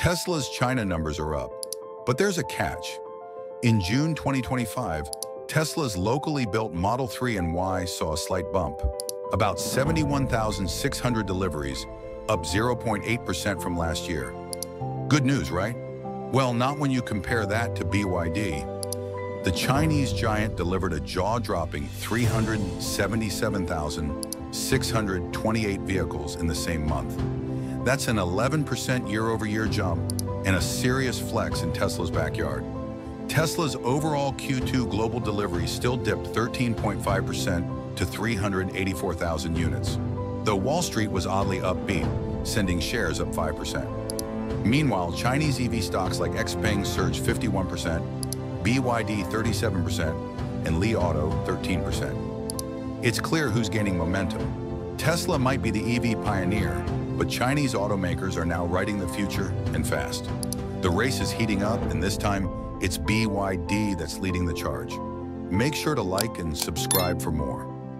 Tesla's China numbers are up, but there's a catch. In June 2025, Tesla's locally built Model 3 and Y saw a slight bump, about 71,600 deliveries, up 0.8% from last year. Good news, right? Well, not when you compare that to BYD. The Chinese giant delivered a jaw-dropping 377,628 vehicles in the same month. That's an 11% year-over-year jump and a serious flex in Tesla's backyard. Tesla's overall Q2 global deliveries still dipped 13.5% to 384,000 units, though Wall Street was oddly upbeat, sending shares up 5%. Meanwhile, Chinese EV stocks like Xpeng surged 51%, BYD 37%, and Li Auto 13%. It's clear who's gaining momentum. Tesla might be the EV pioneer, but Chinese automakers are now writing the future and fast. The race is heating up, and this time, it's BYD that's leading the charge. Make sure to like and subscribe for more.